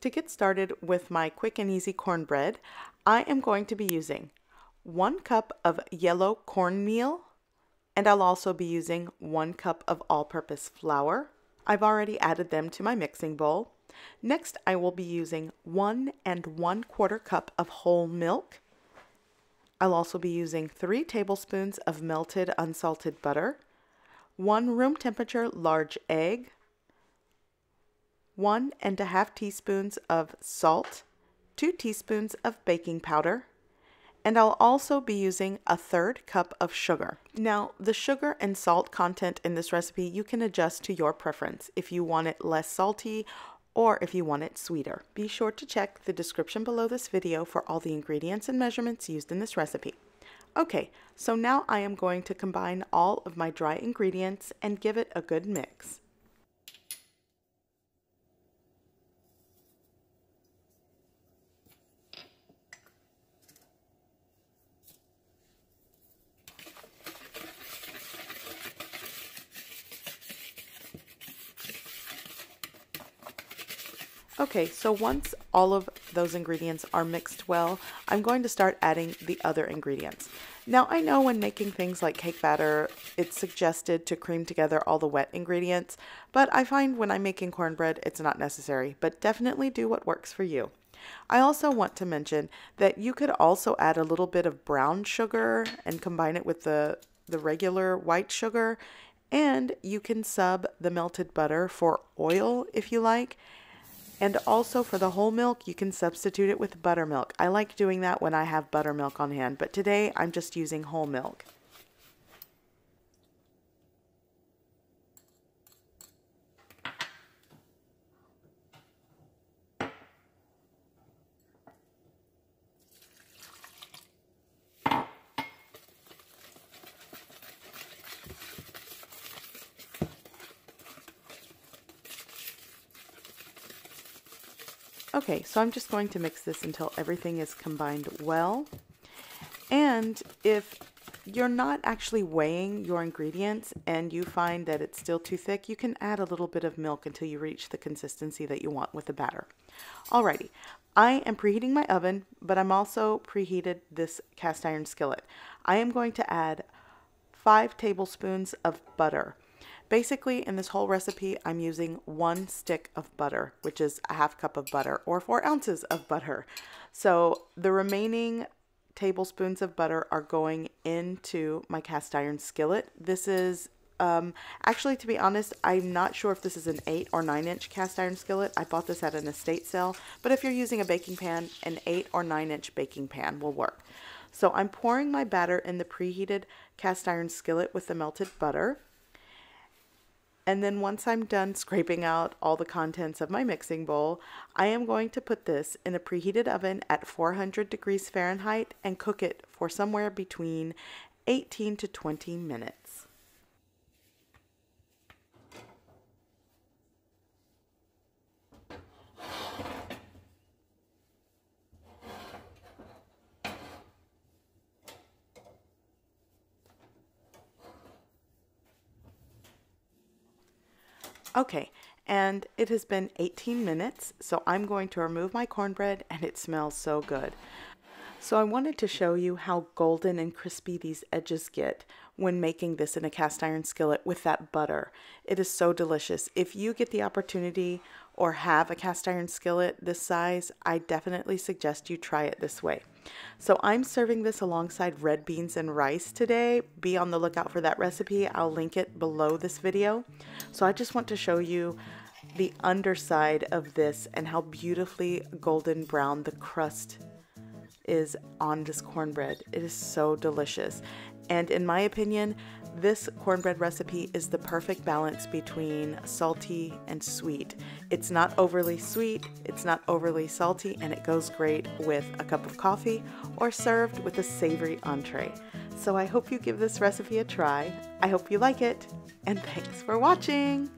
To get started with my quick and easy cornbread, I am going to be using one cup of yellow cornmeal, and I'll also be using one cup of all-purpose flour. I've already added them to my mixing bowl. Next, I will be using one and one quarter cup of whole milk. I'll also be using three tablespoons of melted unsalted butter, one room temperature large egg, one and a half teaspoons of salt, two teaspoons of baking powder, and I'll also be using a third cup of sugar. Now, the sugar and salt content in this recipe you can adjust to your preference if you want it less salty or if you want it sweeter. Be sure to check the description below this video for all the ingredients and measurements used in this recipe. Okay, so now I am going to combine all of my dry ingredients and give it a good mix. Okay, so once all of those ingredients are mixed well, I'm going to start adding the other ingredients. Now, I know when making things like cake batter, it's suggested to cream together all the wet ingredients, but I find when I'm making cornbread, it's not necessary, but definitely do what works for you. I also want to mention that you could also add a little bit of brown sugar and combine it with the, the regular white sugar, and you can sub the melted butter for oil if you like, and also for the whole milk, you can substitute it with buttermilk. I like doing that when I have buttermilk on hand, but today I'm just using whole milk. Okay, so I'm just going to mix this until everything is combined well. And if you're not actually weighing your ingredients and you find that it's still too thick, you can add a little bit of milk until you reach the consistency that you want with the batter. Alrighty, I am preheating my oven, but I'm also preheated this cast iron skillet. I am going to add five tablespoons of butter. Basically, in this whole recipe, I'm using one stick of butter, which is a half cup of butter, or four ounces of butter. So the remaining tablespoons of butter are going into my cast iron skillet. This is um, actually, to be honest, I'm not sure if this is an 8 or 9 inch cast iron skillet. I bought this at an estate sale, but if you're using a baking pan, an 8 or 9 inch baking pan will work. So I'm pouring my batter in the preheated cast iron skillet with the melted butter. And then once I'm done scraping out all the contents of my mixing bowl, I am going to put this in a preheated oven at 400 degrees Fahrenheit and cook it for somewhere between 18 to 20 minutes. Okay, and it has been 18 minutes, so I'm going to remove my cornbread and it smells so good. So I wanted to show you how golden and crispy these edges get when making this in a cast iron skillet with that butter. It is so delicious. If you get the opportunity or have a cast iron skillet this size, I definitely suggest you try it this way. So I'm serving this alongside red beans and rice today. Be on the lookout for that recipe. I'll link it below this video. So I just want to show you the underside of this and how beautifully golden brown the crust is on this cornbread. It is so delicious. And in my opinion, this cornbread recipe is the perfect balance between salty and sweet. It's not overly sweet, it's not overly salty, and it goes great with a cup of coffee or served with a savory entree. So I hope you give this recipe a try. I hope you like it, and thanks for watching!